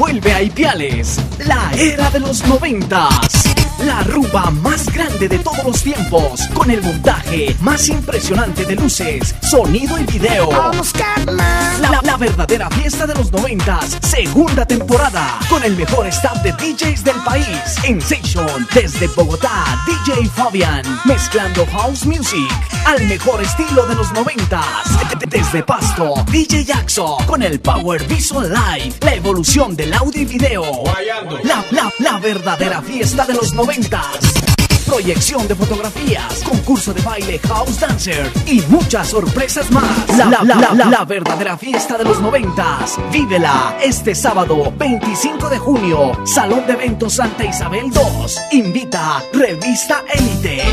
Vuelve a Ipiales, la era de los noventas. La rumba más grande de todos los tiempos, con el montaje más impresionante de luces, sonido y video. Verdadera fiesta de los noventas, segunda temporada, con el mejor staff de DJs del país. En Station, desde Bogotá, DJ Fabian, mezclando house music al mejor estilo de los noventas. Desde Pasto, DJ Jackson, con el Power Visual Live, la evolución del audio y video. La, la, la verdadera fiesta de los noventas. Proyección de fotografías, concurso de baile House Dancer y muchas sorpresas más. La, la, la, la, la verdadera fiesta de los noventas. Vívela este sábado 25 de junio, Salón de Eventos Santa Isabel 2. Invita Revista Elite.